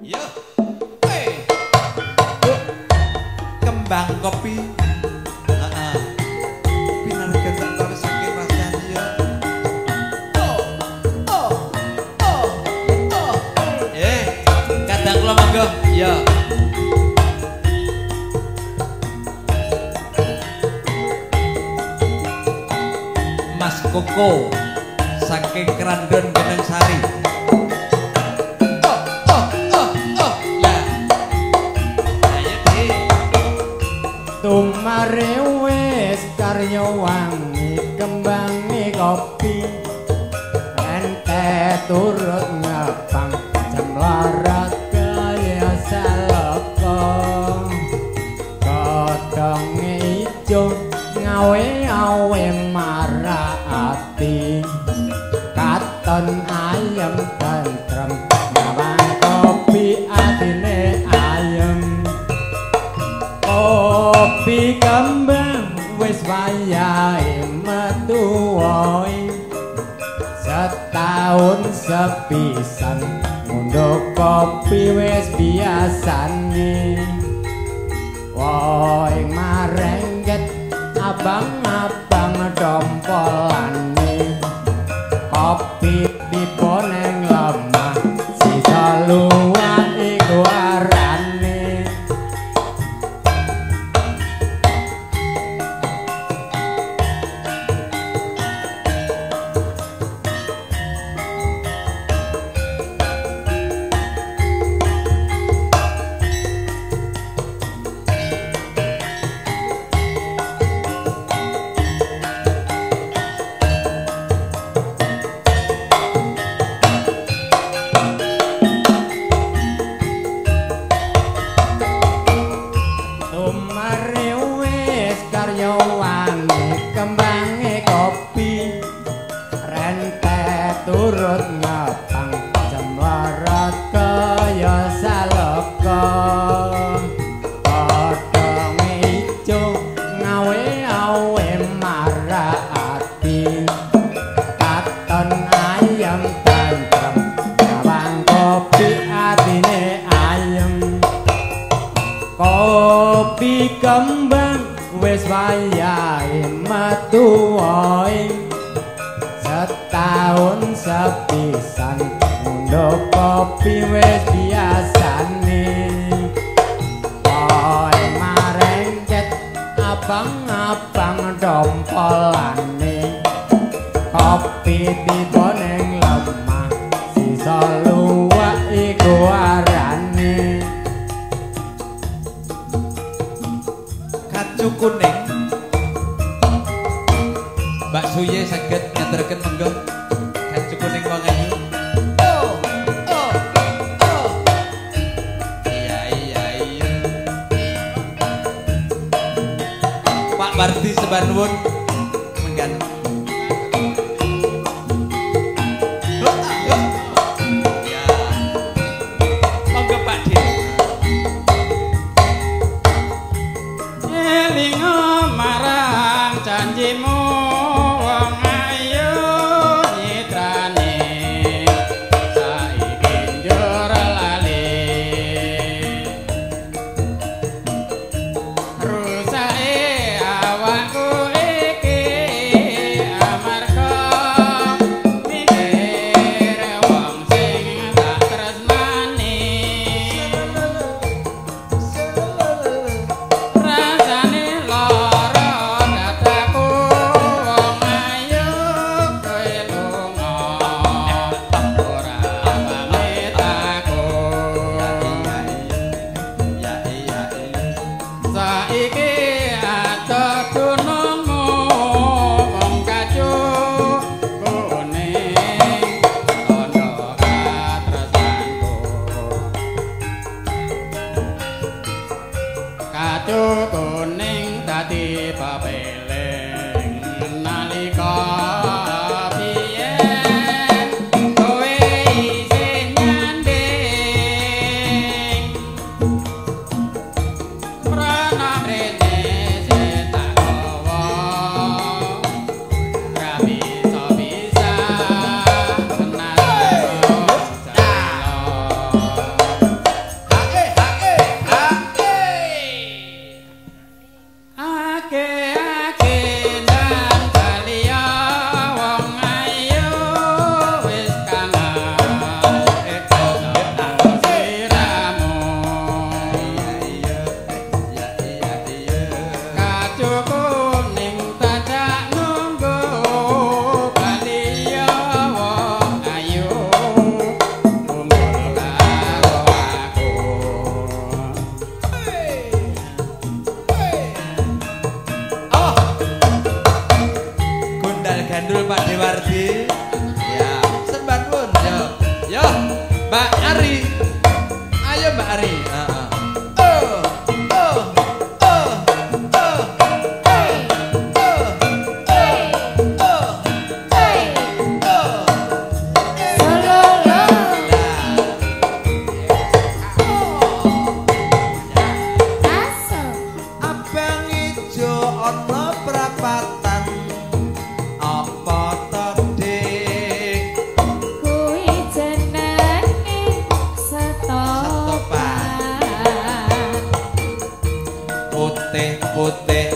Yo. Hey. Kembang kopi. Heeh. Pinarga tak saking rasane yo. Oh. Oh. Oh. Oh. Eh, kadang kula monggo. Yo. Mas Koko saking Krandon Geneng Sari. Wayahe metu wae setahun sepisan munduk kopi wis biasane. Wae marengget abang-abang dompolane. Kopi dipone lemah sisa kopi kembang wis wayahe metu wae. Setahun sepisan munduk kopi wis biasane. Wae marengket abang-abang dompolane kacu kuning. Mbak Suye saged nganterken monggo kacu kuning wong ayu. Oh oh oh. Pak Bardi Sebanwun tutuning dadi papele hari ah, ah. पुत्ते